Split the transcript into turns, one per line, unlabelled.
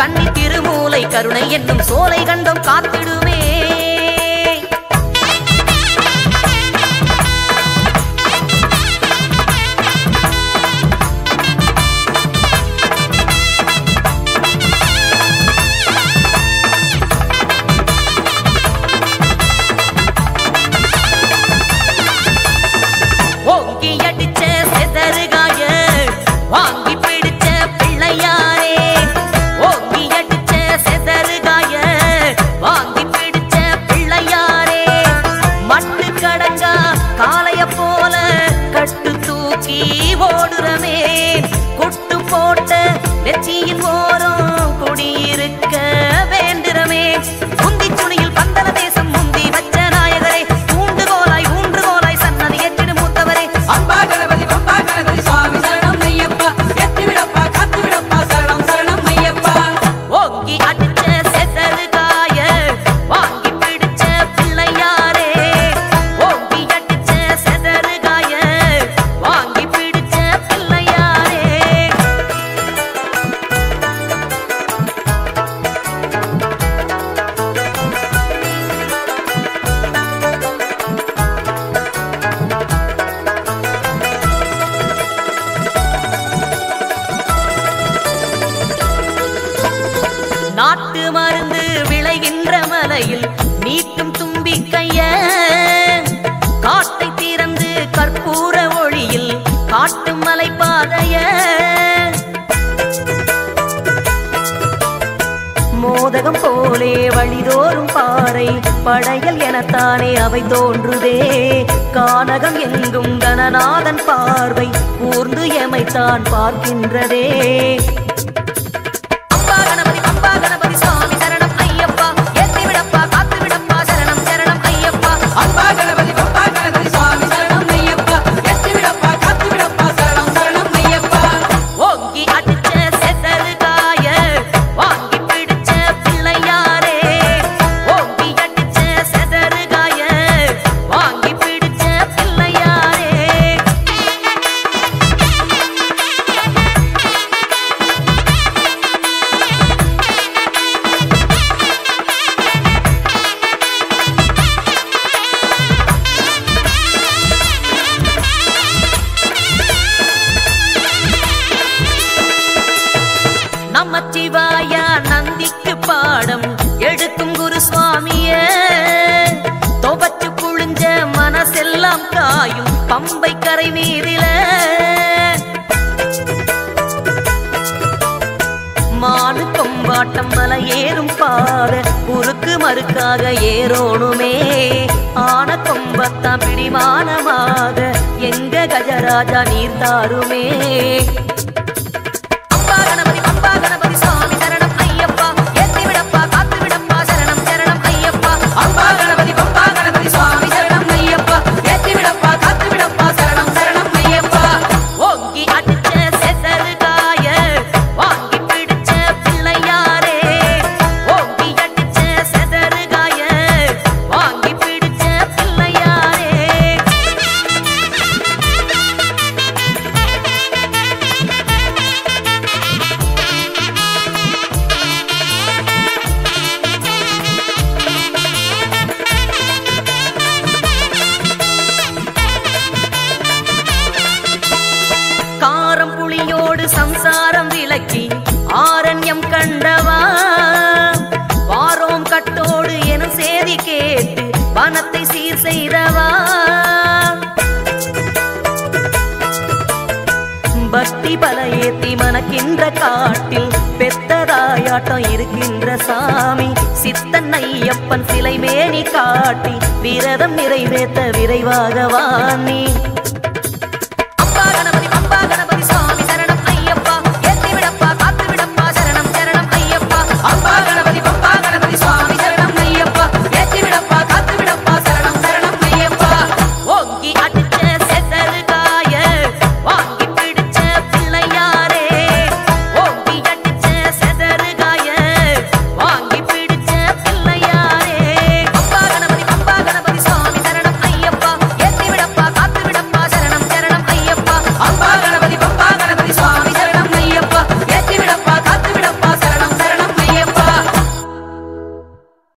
கண்ணில் திருமூலை கருணை என்னும் சோலை கண்டம் காத்திடு. ஓடுறமே. வழிதோறும் பாறை படையல் எனத்தானே அவை தோன்றுதே. கானகம் எங்கும் கணநாதன் பார்வை கூர்ந்து எமைத்தான் பார்க்கின்றதே. பம்பை கரை மீதில மாடு கொம்பாட்டம் மலை ஏறும் பாத. குறுக்கு மறுக்காக ஏறோணுமே. ஆன கொம்பத்தான் பிடிமானமாக எங்க கஜராஜா நீர் தாருமே. அம்பா கணபதி
அம்பா கணபதி
செய்தவா? பக்தி பல ஏத்தி மணக்கின்ற காட்டில் பெத்ததாயாட்டம் இருக்கின்ற சாமி. சித்தன் ஐயப்பன் சிலை மேனி காட்டி விரதம் நிறைவேற்ற விரைவாக வாணி.